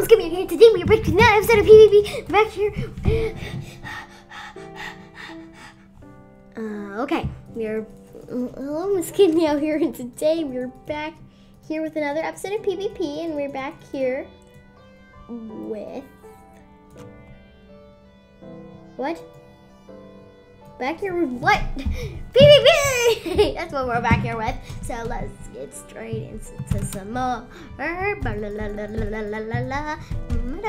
What's good, here today? We're back to another episode of PvP. Back here. Uh, okay, we're hello, Miss Good Meow here, and today we're back here with another episode of PvP, and we're back here with what? Back here with what? PvP! That's what we're back here with. So let's get straight into some more. Murder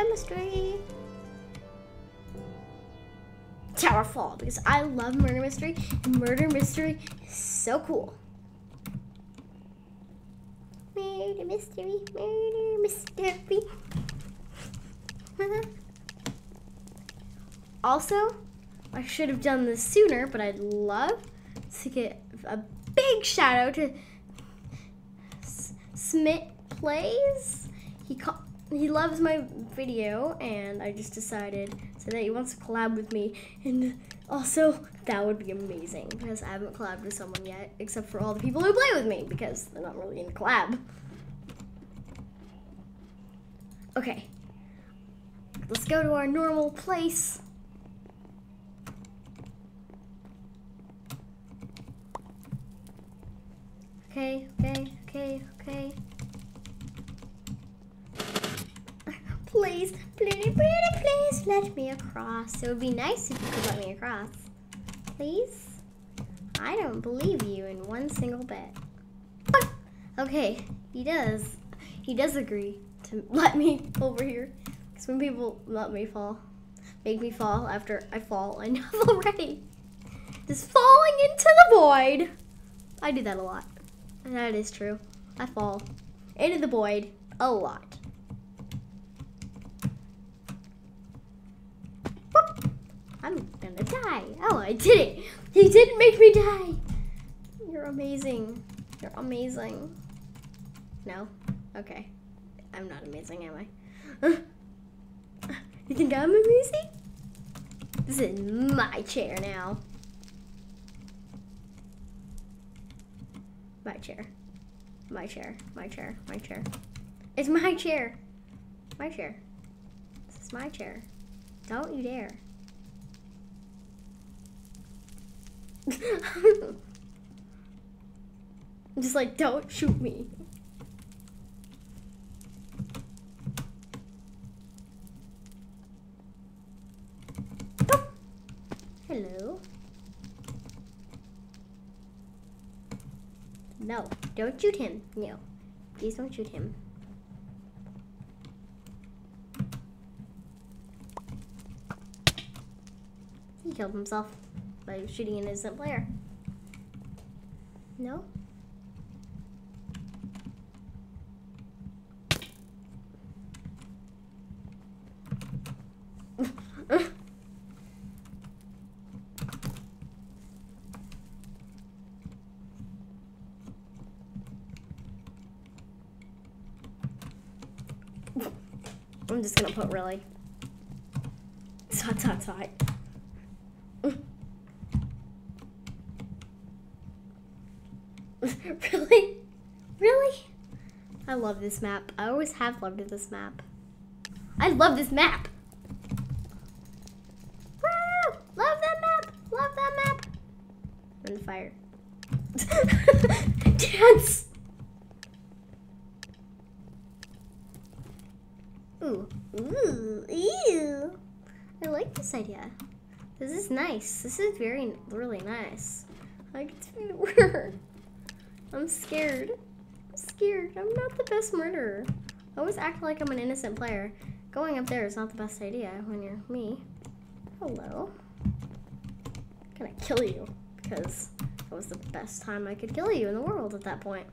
mystery. Tower Fall because I love murder mystery. Murder mystery is so cool. Murder mystery, murder mystery. also, I should have done this sooner, but I'd love to get a big shout out to Smith Plays. He he loves my video, and I just decided so that he wants to collab with me. And also, that would be amazing because I haven't collabed with someone yet, except for all the people who play with me because they're not really in the collab. Okay, let's go to our normal place. Okay, okay, okay, okay. Please, pretty, pretty, please let me across. It would be nice if you could let me across. Please? I don't believe you in one single bit. Okay, he does. He does agree to let me over here. Because when people let me fall, make me fall after I fall, know already. Just falling into the void. I do that a lot. That is true. I fall into the void a lot. I'm gonna die. Oh, I did it. He didn't make me die. You're amazing. You're amazing. No? Okay. I'm not amazing, am I? you think I'm amazing? This is my chair now. My chair. My chair. My chair. My chair. It's my chair. My chair. This is my chair. Don't you dare. Just like, don't shoot me. Hello. No, don't shoot him. No, please don't shoot him. He killed himself by shooting an innocent player. No? I'm just gonna put really. Tot tot tot. really? Really? I love this map. I always have loved this map. I love this map. Woo! Love that map. Love that map. In the fire. Dance. Ooh. Ooh. Ew. I like this idea. This is nice. This is very, really nice. I get to work. I'm scared. I'm scared. I'm not the best murderer. I always act like I'm an innocent player. Going up there is not the best idea when you're me. Hello. I'm gonna kill you because that was the best time I could kill you in the world at that point.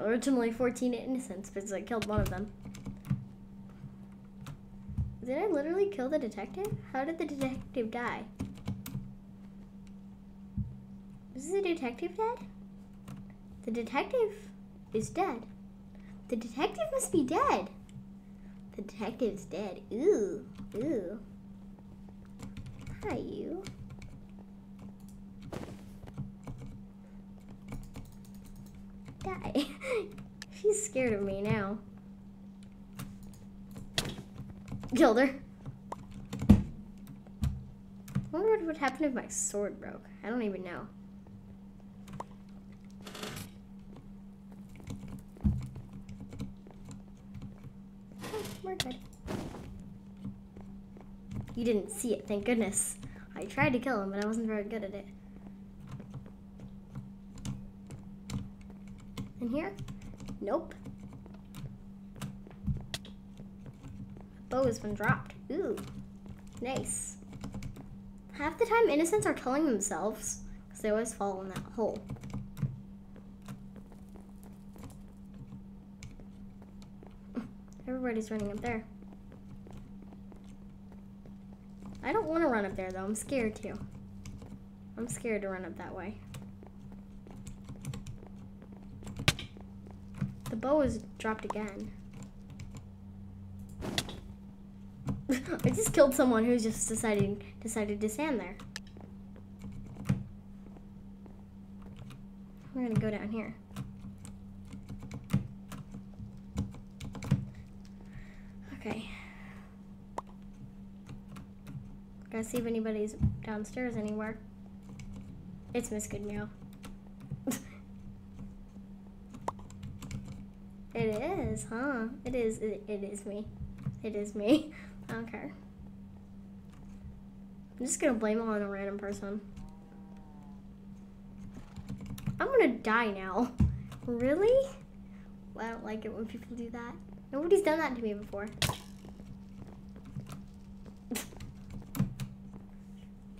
Originally 14 innocents, because I killed one of them. Did I literally kill the detective? How did the detective die? Is the detective dead? The detective is dead. The detective must be dead. The detective's dead. Ooh, ooh. Hi, you. Die. She's scared of me now. Killed her. I wonder what would happen if my sword broke. I don't even know. Oh, we're good. You didn't see it, thank goodness. I tried to kill him, but I wasn't very good at it. In here? Nope. bow has been dropped. Ooh, nice. Half the time, innocents are killing themselves because they always fall in that hole. Everybody's running up there. I don't want to run up there though. I'm scared to. I'm scared to run up that way. The bow is dropped again. I just killed someone who's just deciding decided to stand there. We're gonna go down here. Okay. Gotta see if anybody's downstairs anywhere. It's Miss Good Meow. It is, huh? It is, it, it is me. It is me. I don't care. I'm just gonna blame it on a random person. I'm gonna die now. Really? Well, I don't like it when people do that. Nobody's done that to me before.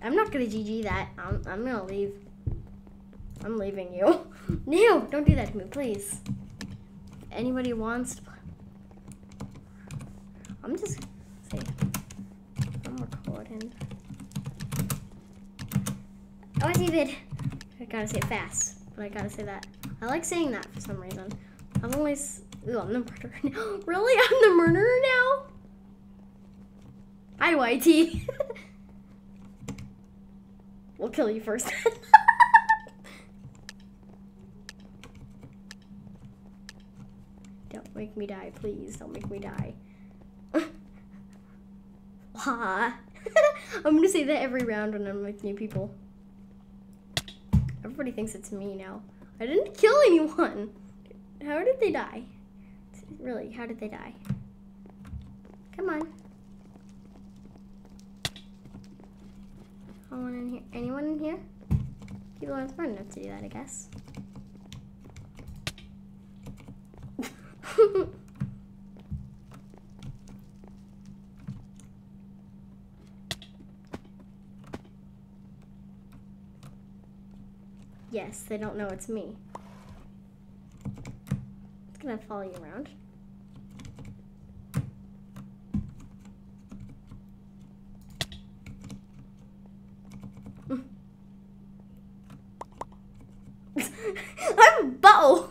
I'm not gonna GG that. I'm, I'm gonna leave. I'm leaving you. no, don't do that to me, please. Anybody wants to... I'm just see. I'm recording. Oh, David. I gotta say it fast, but I gotta say that. I like saying that for some reason. I've only. Ooh, I'm the murderer now. really? I'm the murderer now? Hi, YT. we'll kill you first. don't make me die, please. Don't make me die. I'm gonna say that every round when I'm with new people. Everybody thinks it's me now. I didn't kill anyone. How did they die? Really, how did they die? Come on. Anyone in here? Anyone in here? People aren't smart enough to do that, I guess. Yes, they don't know it's me. It's gonna follow you around. I have a bow!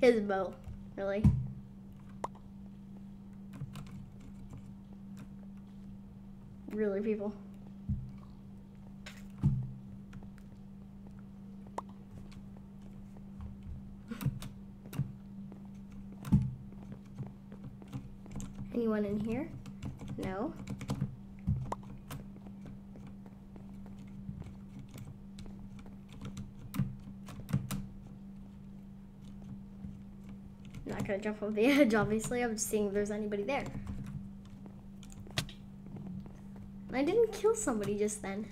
His bow. Really? People? Anyone in here? No. Not gonna jump off the edge, obviously. I'm just seeing if there's anybody there. I didn't kill somebody just then.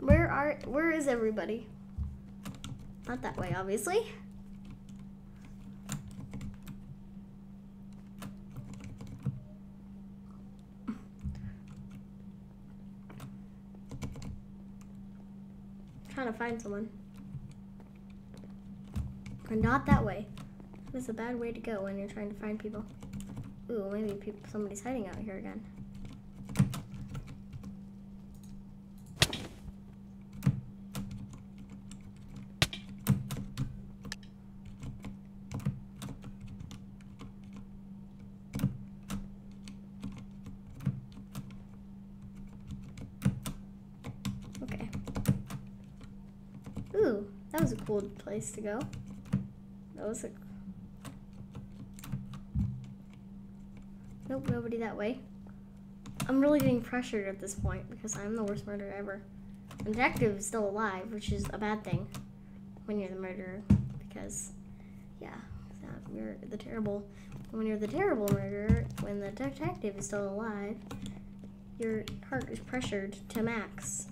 Where are, where is everybody? Not that way, obviously. trying to find someone. Or not that way. That's a bad way to go when you're trying to find people. Ooh, maybe people, somebody's hiding out here again. Okay. Ooh, that was a cool place to go. That was a. Nope, nobody that way. I'm really getting pressured at this point because I'm the worst murderer ever. The detective is still alive, which is a bad thing when you're the murderer because, yeah, you're the terrible. When you're the terrible murderer, when the detective is still alive, your heart is pressured to max.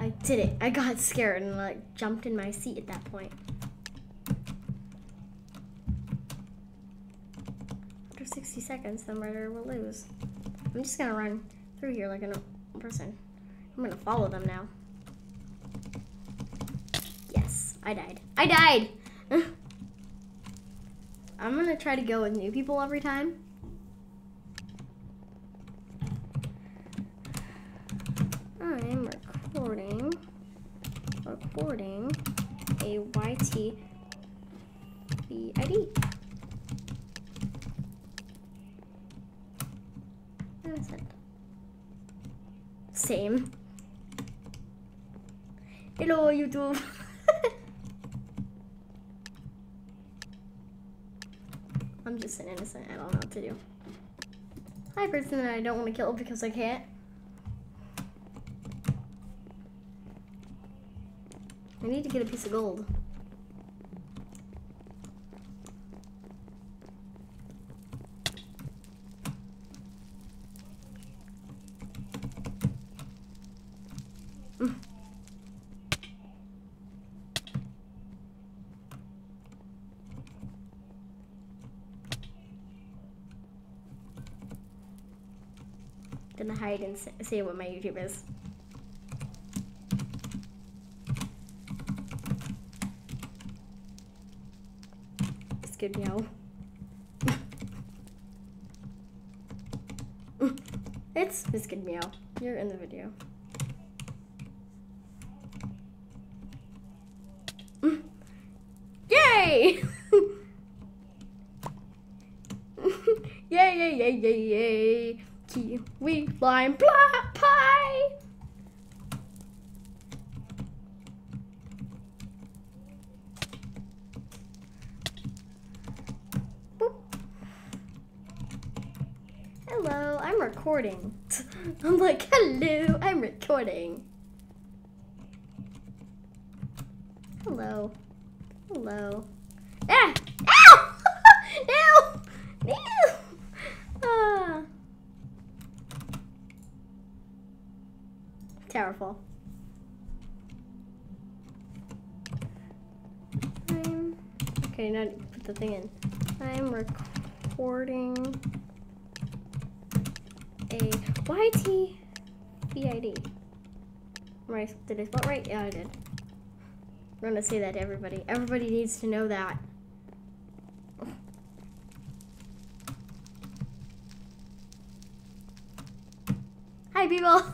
I did it. I got scared and like jumped in my seat at that point. After 60 seconds, the murderer will lose. I'm just gonna run through here like a person. I'm gonna follow them now. Yes, I died. I died! I'm gonna try to go with new people every time. I'm recording, recording a YT ID. Same. Hello, YouTube. I'm just an innocent. I don't know what to do. Hi, person that I don't want to kill because I can't. I need to get a piece of gold. Mm. Gonna hide and say what my YouTube is. Meow. it's Biscuit Meow. You're in the video. Yay! yay, yay, yay, yay, yay kiwi lime pie. Boop. Hello, I'm recording. I'm like, hello, I'm recording. Hello. Hello. Ah! Ow! no! No! Ah. Terrible. I'm okay. Now put the thing in. I'm recording a YT VID. Right? Did I spell right? Yeah, I did. I'm gonna say that to everybody. Everybody needs to know that. Hi, people.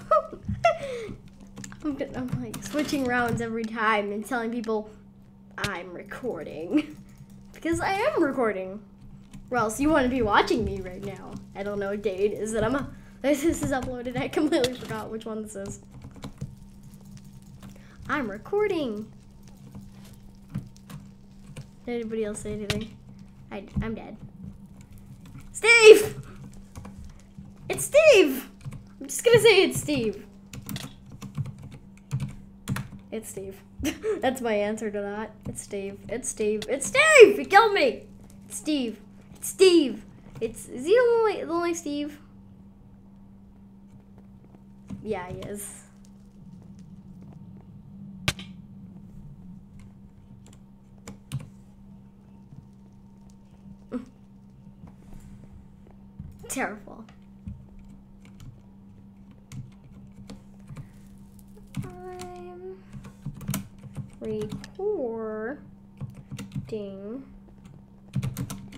I'm, I'm like switching rounds every time and telling people I'm recording. because I am recording. Or else you want to be watching me right now. I don't know what day it is that I'm. This is uploaded. I completely forgot which one this is. I'm recording. Did anybody else say anything? I, I'm dead. Steve! It's Steve! I'm just gonna say it's Steve. It's Steve. That's my answer to that. It's Steve. It's Steve. It's Steve! He killed me! It's Steve. It's Steve. It's is he the only, the only Steve? Yeah, he is. Terrible. I'm recording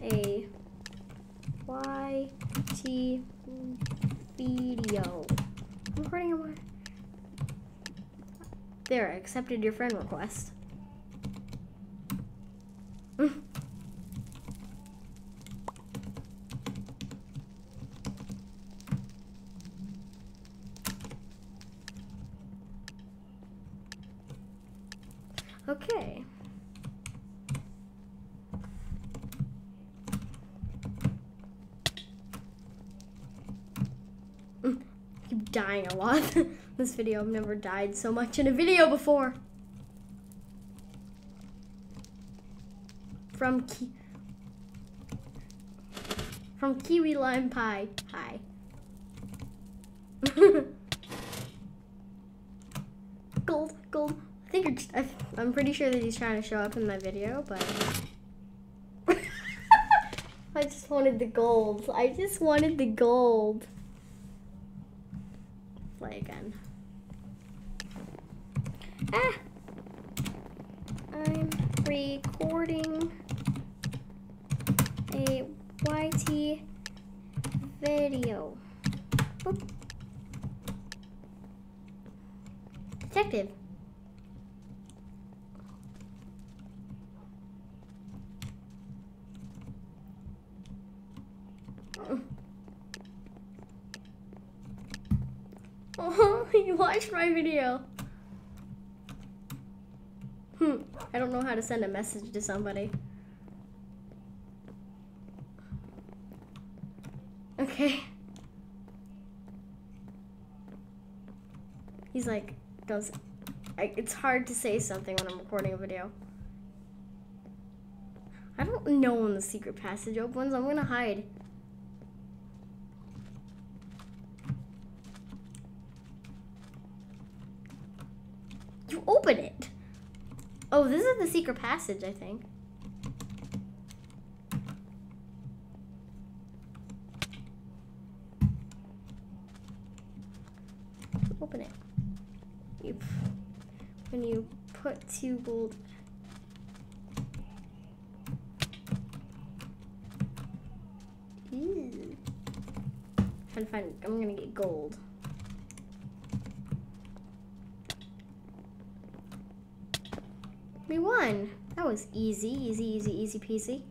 a YT video. Recording There, I accepted your friend request. Okay. Mm, I keep dying a lot. this video, I've never died so much in a video before. From Ki from Kiwi Lime Pie. Hi. gold, gold. I think you're, I, I'm pretty sure that he's trying to show up in my video, but I just wanted the gold. I just wanted the gold. Play again. Ah! I'm recording a YT video. Boop. Detective. Oh, you watched my video. Hmm, I don't know how to send a message to somebody. Okay. He's like, does I, it's hard to say something when I'm recording a video. I don't know when the secret passage opens. I'm gonna hide. The secret passage, I think. Open it. You, when you put two gold. Ew. Trying to find. I'm gonna get gold. That was easy, easy, easy, easy peasy.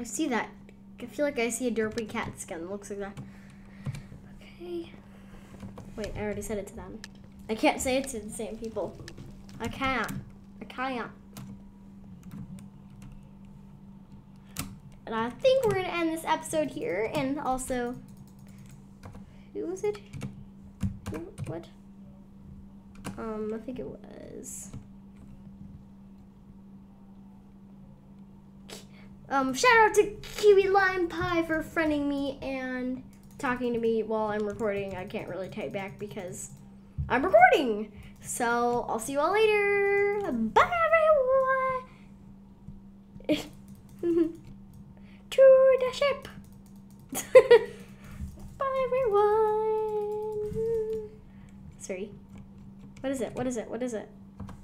I see that. I feel like I see a derpy cat skin. Looks like that. Okay. Wait, I already said it to them. I can't say it to the same people. I can't. I can't. And I think we're gonna end this episode here and also who was it? Who, what? Um, I think it was. Um, shout out to Kiwi Lime Pie for friending me and talking to me while I'm recording. I can't really type back because I'm recording. So I'll see you all later. Bye everyone. to the ship. Everyone. Sorry. What is it? What is it? What is it?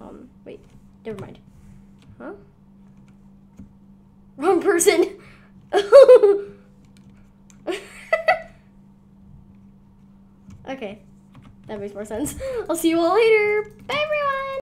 Um, wait. Never mind. Huh? Wrong person. okay. That makes more sense. I'll see you all later. Bye everyone.